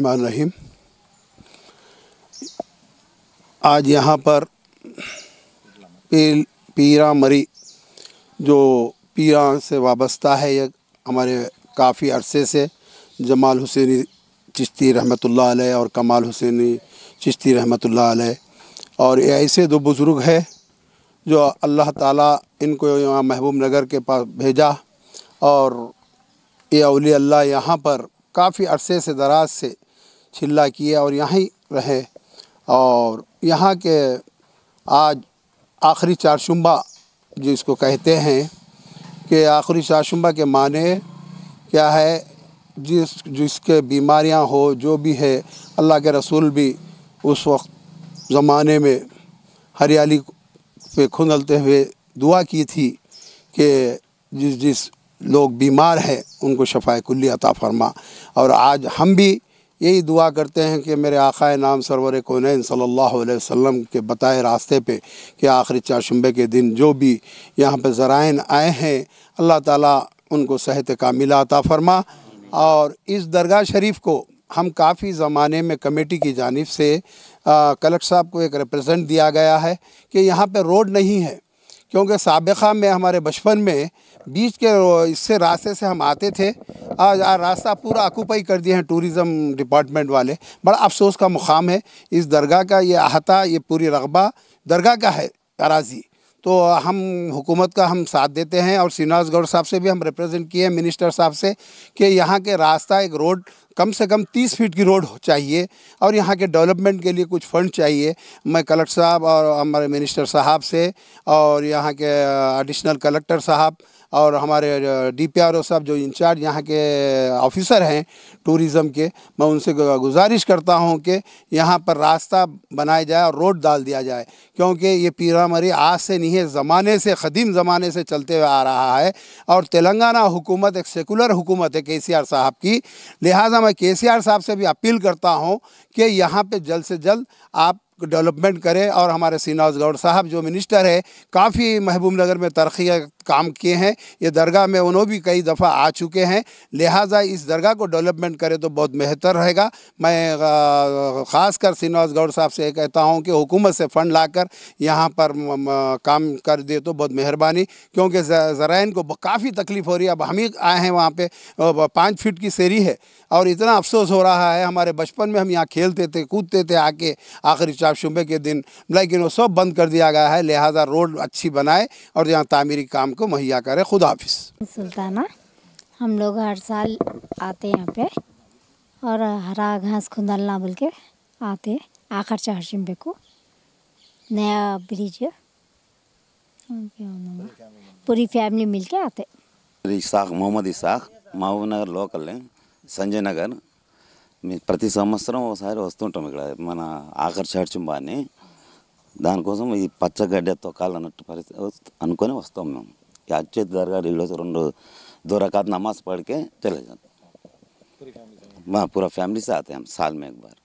रहीम। आज यहाँ पर पीरा मरी जो पीरा से वाबस्ता है ये हमारे काफ़ी अरसे से जमाल हुसैनी चिश्ती रहमतुल्लाह अलैह और कमाल हुसैनी चिश्ती रहमतुल्लाह अलैह। और ऐसे दो बुज़ुर्ग है जो अल्लाह ताला इनको यहाँ महबूब नगर के पास भेजा और ये अल्लाह यहाँ पर काफ़ी अरसे से दराज से छिल्ला किए और यहाँ रहे। और यहाँ के आज आखिरी चारशुम्बा जिसको कहते हैं कि आखिरी चारशुम्बा के माने क्या है? जिस, जिसके बीमारियाँ हो, जो भी है, अल्लाह के रसूल भी उस वक्त ज़माने में हरियाली पे खुंदलते हुए दुआ की थी कि जिस जिस लोग बीमार हैं, उनको शफाए कुल्ली अता फरमा। और आज हम भी यही दुआ करते हैं कि मेरे आक़ाए नाम सरवर कौन अलैहि वसल्लम के बताए रास्ते पे कि आखिरी चारशुम्बे के दिन जो भी यहाँ पे ज़राइन आए हैं, अल्लाह ताला उनको सेहत कामिला अता फरमा। और इस दरगाह शरीफ को हम काफ़ी ज़माने में कमेटी की जानिब से कलेक्टर साहब को एक रिप्रेजेंट दिया गया है कि यहाँ पे रोड नहीं है। क्योंकि सबका में, हमारे बचपन में, बीच के इससे रास्ते से हम आते थे। आज रास्ता पूरा आकुपाई कर दिए हैं टूरिज़म डिपार्टमेंट वाले। बड़ा अफसोस का मुकाम है। इस दरगाह का ये अहाता, ये पूरी रकबा दरगाह का है अराज़ी तो हम हुकूमत का हम साथ देते हैं और श्रीनिवास गौड़ साहब से भी हम रिप्रेजेंट किए हैं मिनिस्टर साहब से, कि यहाँ के रास्ता, एक रोड कम से कम तीस फीट की रोड चाहिए और यहाँ के डेवलपमेंट के लिए कुछ फंड चाहिए। मैं कलेक्टर साहब और हमारे मिनिस्टर साहब से और यहाँ के एडिशनल कलेक्टर साहब और हमारे डी पी आर ओ साहब जो इंचार्ज यहाँ के ऑफिसर हैं टूरिज़म के, मैं उनसे गुजारिश करता हूँ कि यहाँ पर रास्ता बनाया जाए और रोड डाल दिया जाए। क्योंकि ये पीरामरी आज से नहीं है, ज़माने से, ख़दीम ज़माने से चलते हुए आ रहा है और तेलंगाना हुकूमत एक सेकुलर हुकूमत है के सी आर साहब की। लिहाजा मैं के सी आर साहब से भी अपील करता हूँ कि यहाँ पर जल्द से जल्द आप डेवलपमेंट करें और हमारे सीनाज गौड़ साहब जो मिनिस्टर है, काफ़ी महबूब नगर में तरक्की काम किए हैं। ये दरगाह में उन्होंने भी कई दफ़ा आ चुके हैं। लिहाजा इस दरगाह को डेवलपमेंट करें तो बहुत बेहतर रहेगा। मैं ख़ास कर सीनाज गौड़ साहब से कहता हूँ कि हुकूमत से फ़ंड लाकर यहाँ पर काम कर दे तो बहुत मेहरबानी, क्योंकि ज़राइन को काफ़ी तकलीफ़ हो रही है। अब हम ही आए हैं वहाँ पर पाँच फीट की सेरी है और इतना अफसोस हो रहा है। हमारे बचपन में हम यहाँ खेलते थे, कूदते थे आके, आखिरी साहब शुबे के दिन लेकिन वो सब बंद कर दिया गया है लिहाजा रोड अच्छी बनाए और यहाँ तामीरी काम को मुहैया करे खुद हाफिस सुल्ताना हम लोग हर साल आते हैं यहाँ पे और हरा घास खुदलना बोल के आते आखिर चार शिम्बे को। नया ब्रिज पूरी फैमिली मिल के आते मोहम्मद इसाख महबूब नगर लोकल हैं संजय नगर। ప్రతి సంవత్సరం ఒకసారి వస్తుంటాం ఇక్కడ మన ఆకర్షార్చంబా అని దానికోసం ఈ పచ్చగడ్డ తొక్కాలన్నట్టు పరిస్థితి అనుకొని వస్తాం మేము. ఈ గారు దర్గా ఈరోజు రెండు దూరకాత్ నమాజ్ పడికే తెలియదు మా పూరా ఫ్యామిలీ సాత్ సాల్ బారు